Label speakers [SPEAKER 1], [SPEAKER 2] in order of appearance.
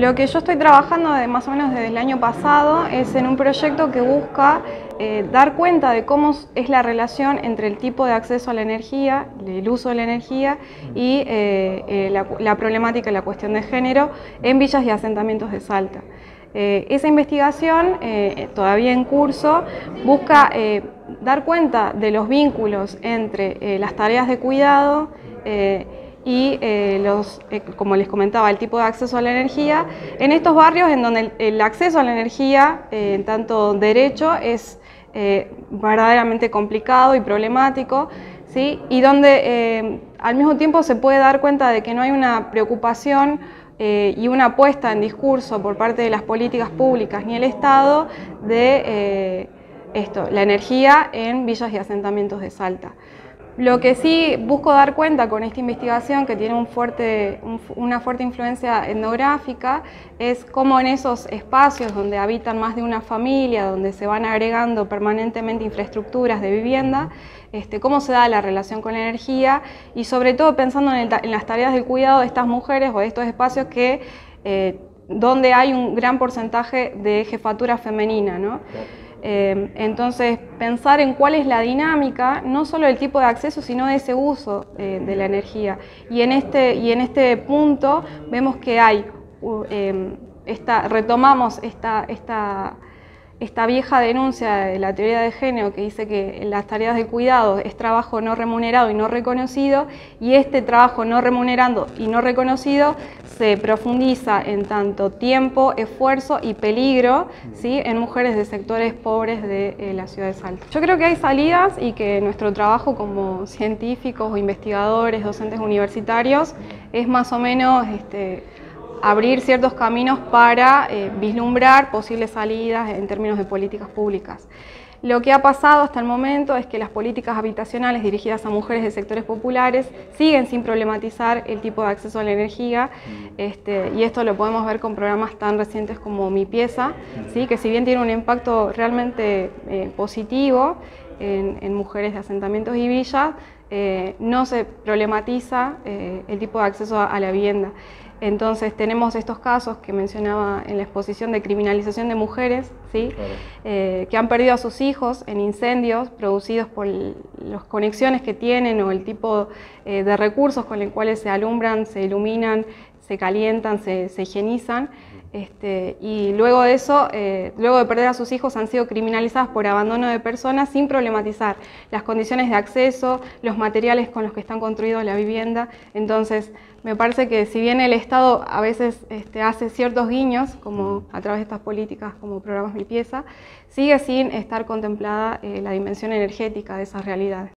[SPEAKER 1] Lo que yo estoy trabajando más o menos desde el año pasado es en un proyecto que busca eh, dar cuenta de cómo es la relación entre el tipo de acceso a la energía, el uso de la energía y eh, eh, la, la, problemática y la cuestión de género en villas y asentamientos de Salta. esa investigación, todavía en curso, busca dar cuenta de los vínculos entre las tareas de cuidado y eh, los, eh, como les comentaba, el tipo de acceso a la energía, en estos barrios en donde el, acceso a la energía, eh, en tanto derecho, es verdaderamente complicado y problemático, ¿sí? y donde al mismo tiempo se puede dar cuenta de que no hay una preocupación y una puesta en discurso por parte de las políticas públicas ni el Estado de esto, la energía en villas y asentamientos de Salta. Lo que sí busco dar cuenta con esta investigación, que tiene una fuerte influencia etnográfica, es cómo en esos espacios donde habitan más de una familia, donde se van agregando permanentemente infraestructuras de vivienda, este, cómo se da la relación con la energía y sobre todo pensando en, las tareas del cuidado de estas mujeres o de estos espacios que, eh, donde hay un gran porcentaje de jefatura femenina. ¿no? Eh, entonces, pensar en cuál es la dinámica, no solo del tipo de acceso, sino de ese uso eh, de la energía. Y en, este, y en este punto vemos que hay, eh, esta, retomamos esta, esta esta vieja denuncia de la teoría de género que dice que las tareas de cuidado es trabajo no remunerado y no reconocido y este trabajo no remunerado y no reconocido se profundiza en tanto tiempo, esfuerzo y peligro ¿sí? en mujeres de sectores pobres de eh, la ciudad de Salta. Yo creo que hay salidas y que nuestro trabajo como científicos investigadores, docentes universitarios es más o menos este, abrir ciertos caminos para eh, vislumbrar posibles salidas en términos de políticas públicas. Lo que ha pasado hasta el momento es que las políticas habitacionales dirigidas a mujeres de sectores populares siguen sin problematizar el tipo de acceso a la energía este, y esto lo podemos ver con programas tan recientes como Mi Pieza, ¿sí? que si bien tiene un impacto realmente eh, positivo en, mujeres de asentamientos y villas, eh, no se problematiza el tipo de acceso a la vivienda. Entonces tenemos estos casos que mencionaba en la exposición de criminalización de mujeres, ¿sí? Eh, que han perdido a sus hijos en incendios producidos por las conexiones que tienen o el tipo eh, de recursos con los cuales se alumbran, se iluminan, se calientan, se, se higienizan. Este, y luego de eso, eh, luego de perder a sus hijos, han sido criminalizadas por abandono de personas sin problematizar las condiciones de acceso, los materiales con los que están construidos la vivienda. Entonces, me parece que si bien el Estado a veces este, hace ciertos guiños, como a través de estas políticas como programas Mi Pieza, sigue sin estar contemplada eh, la dimensión energética de esas realidades.